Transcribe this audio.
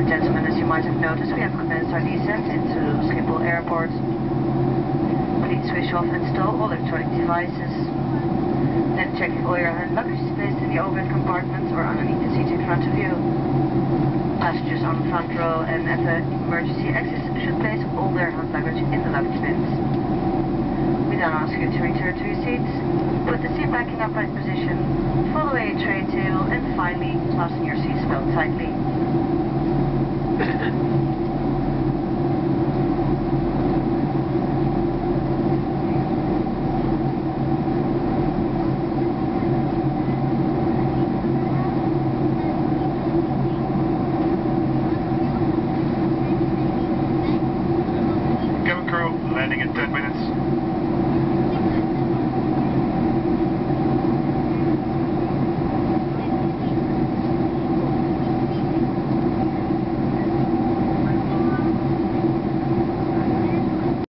and gentlemen, as you might have noticed, we have commenced our descent into Schiphol Airport. Please switch off and install all electronic devices. Then check if all your hand luggage is placed in the overhead compartments or underneath the seat in front of you. Passengers on the front row and at the emergency exits should place all their hand luggage in the luggage bins. We then ask you to return to your seats, put the seat back in upright position, away your tray table, and finally fasten your seatbelt tightly. Cabin crew, landing in 10 minutes.